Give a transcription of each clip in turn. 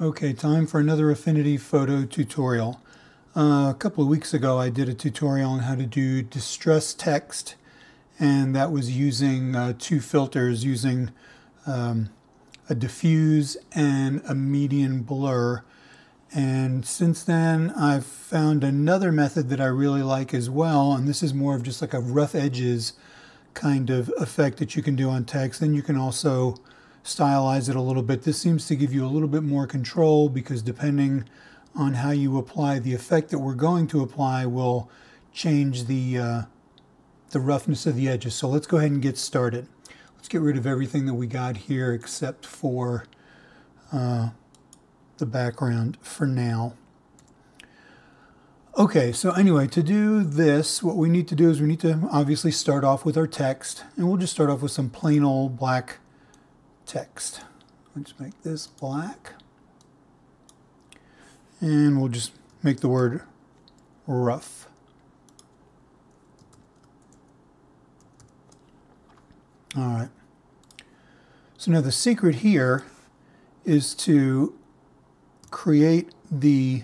Okay, time for another Affinity photo tutorial. Uh, a couple of weeks ago I did a tutorial on how to do distress text and that was using uh, two filters using um, a diffuse and a median blur and since then I've found another method that I really like as well and this is more of just like a rough edges kind of effect that you can do on text. Then you can also stylize it a little bit. This seems to give you a little bit more control because depending on how you apply the effect that we're going to apply will change the, uh, the roughness of the edges. So let's go ahead and get started. Let's get rid of everything that we got here except for uh, the background for now. Okay, so anyway, to do this, what we need to do is we need to obviously start off with our text, and we'll just start off with some plain old black text. Let's make this black. And we'll just make the word rough. All right. So now the secret here is to create the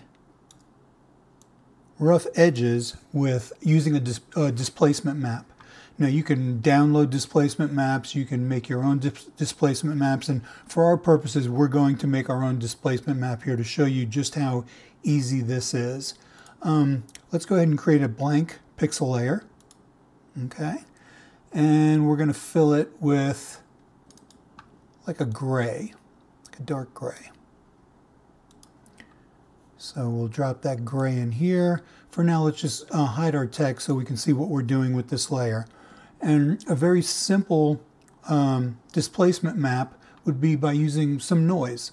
rough edges with using a dis displacement map. Now you can download displacement maps, you can make your own dis displacement maps, and for our purposes, we're going to make our own displacement map here to show you just how easy this is. Um, let's go ahead and create a blank pixel layer, okay? And we're gonna fill it with like a gray, like a dark gray. So we'll drop that gray in here. For now, let's just uh, hide our text so we can see what we're doing with this layer. And a very simple um, displacement map would be by using some noise.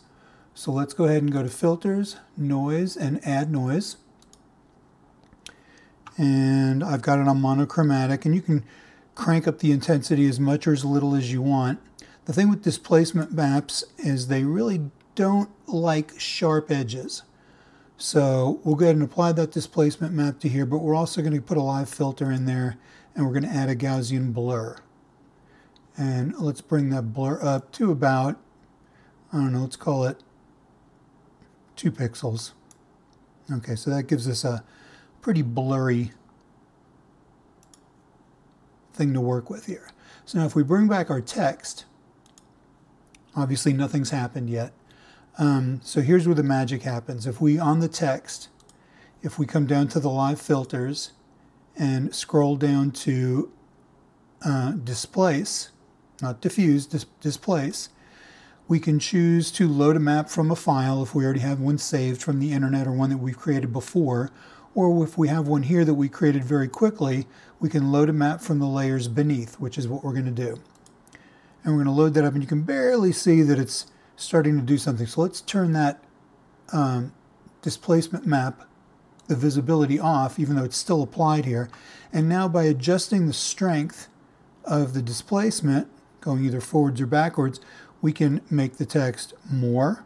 So let's go ahead and go to Filters, Noise, and Add Noise. And I've got it on monochromatic, and you can crank up the intensity as much or as little as you want. The thing with displacement maps is they really don't like sharp edges. So we'll go ahead and apply that displacement map to here, but we're also going to put a live filter in there and we're going to add a Gaussian blur. And let's bring that blur up to about, I don't know, let's call it two pixels. Okay, so that gives us a pretty blurry thing to work with here. So now if we bring back our text, obviously nothing's happened yet. Um, so here's where the magic happens. If we, on the text, if we come down to the live filters and scroll down to uh, displace, not diffuse, dis displace, we can choose to load a map from a file if we already have one saved from the internet or one that we've created before, or if we have one here that we created very quickly, we can load a map from the layers beneath, which is what we're going to do. And we're going to load that up, and you can barely see that it's starting to do something. So let's turn that um, displacement map the visibility off, even though it's still applied here. And now by adjusting the strength of the displacement, going either forwards or backwards, we can make the text more,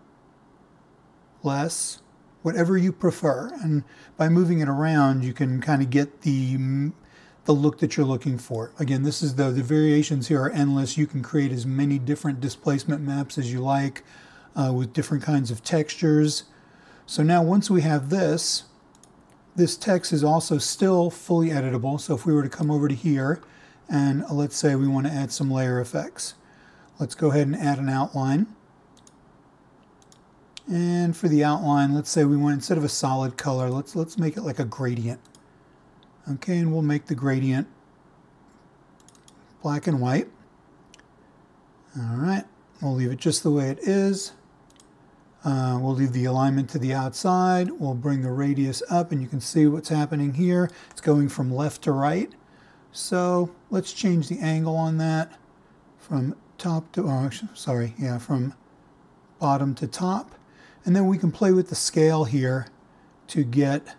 less, whatever you prefer. And by moving it around, you can kind of get the the look that you're looking for. Again, this is the, the variations here are endless. You can create as many different displacement maps as you like uh, with different kinds of textures. So now once we have this, this text is also still fully editable. So if we were to come over to here and uh, let's say we want to add some layer effects. Let's go ahead and add an outline. And for the outline, let's say we want, instead of a solid color, let's, let's make it like a gradient. Okay, and we'll make the gradient black and white. All right, we'll leave it just the way it is. Uh, we'll leave the alignment to the outside. We'll bring the radius up and you can see what's happening here. It's going from left to right. So let's change the angle on that from top to, oh, sorry, yeah, from bottom to top. And then we can play with the scale here to get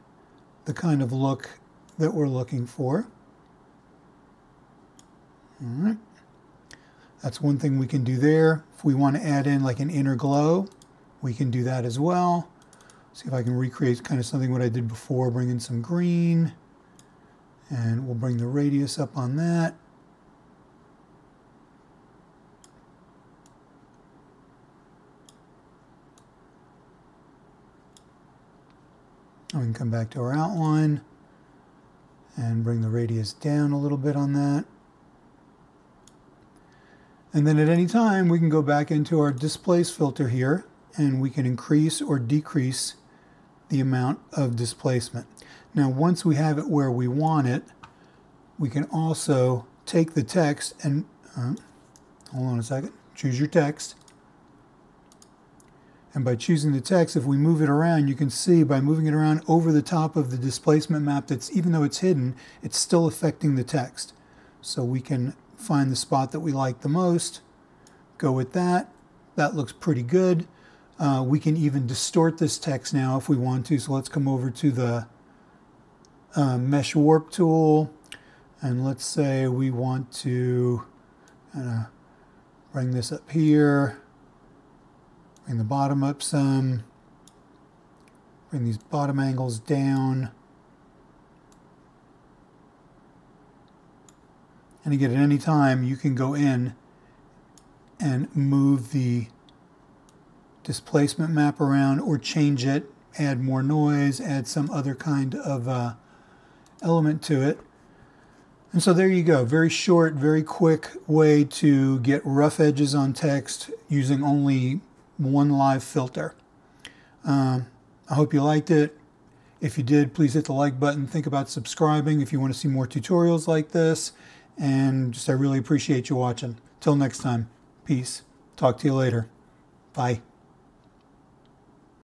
the kind of look that we're looking for. All right. That's one thing we can do there. If we want to add in like an inner glow, we can do that as well. See if I can recreate kind of something what I did before, bring in some green. And we'll bring the radius up on that. We can come back to our outline and bring the radius down a little bit on that. And then at any time, we can go back into our displace filter here, and we can increase or decrease the amount of displacement. Now, once we have it where we want it, we can also take the text and, uh, hold on a second, choose your text. And by choosing the text, if we move it around, you can see by moving it around over the top of the displacement map that's, even though it's hidden, it's still affecting the text. So we can find the spot that we like the most, go with that. That looks pretty good. Uh, we can even distort this text now if we want to. So let's come over to the uh, mesh warp tool. And let's say we want to uh, bring this up here, bring the bottom up some, bring these bottom angles down. And again, at any time, you can go in and move the displacement map around or change it, add more noise, add some other kind of uh, element to it. And so there you go. Very short, very quick way to get rough edges on text using only one live filter. Um, I hope you liked it. If you did, please hit the like button. Think about subscribing if you want to see more tutorials like this. And just I really appreciate you watching. Till next time, peace. Talk to you later. Bye.